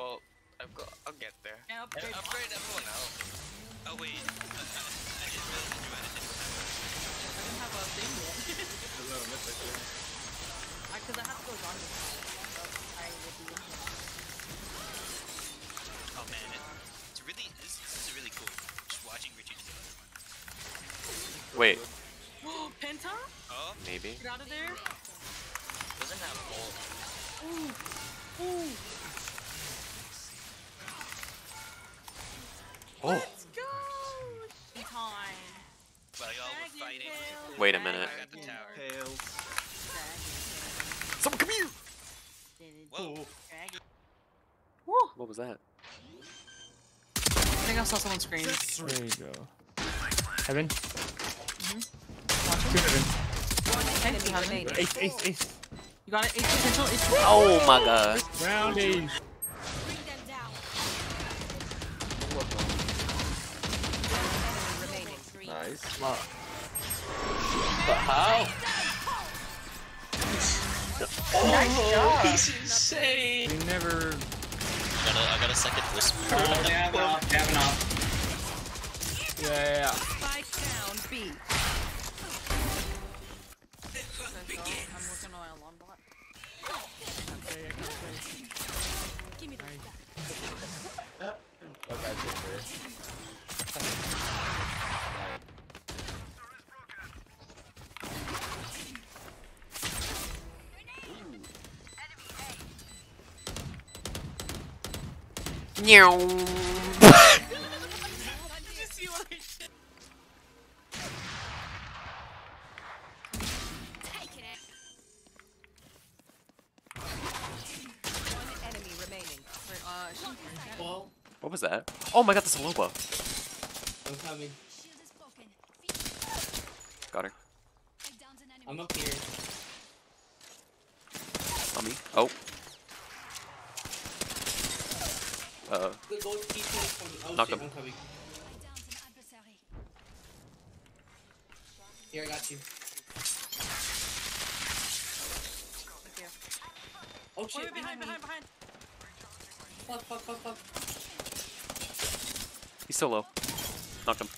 Well, I've got. I'll get there. Yeah, And upgrade. upgrade everyone else. Oh wait, I, I, I didn't realize you had a different I didn't have a thing yet. Hello, Mythic, yeah. Because I, have to go run. So I will be in here. Oh man, it, it's really this, this is really cool. Just watching Richie do the other one. Wait, Penta? Oh, maybe. Get out of there. Doesn't have ult. Oh, Let's go. Time. while y'all were fighting. Tail, Wait a minute. I got the tower. Tails. someone come here! Dragon Whoa. Tail, Dragon. Woo. What was that? I think I saw someone scream. There you go. Heaven. Watch Two heaven. Hey, you have it. Ace, ace, ace. You got it. Eight potential. Eight Oh my god. Round ace. Nice. But how? oh, he's insane. We never. I got a, I got a second whisper. Oh, they have it off. They have it off. Yeah, yeah, yeah. Spike down B. I'm working on a long bot. Okay, I can't play. Give me the What was that? Oh my god, that's a Loba. I'm coming. Shield is broken. Got her. Take down an. I'm up here. On me. Oh. Uh, The gold key is coming. Knock shit, him. I'm coming. Take down an adversary. Here, I got you. Thank. Oh shit, wait, behind, behind, behind. Fuck, fuck, fuck, fuck. he's so low. Knock him.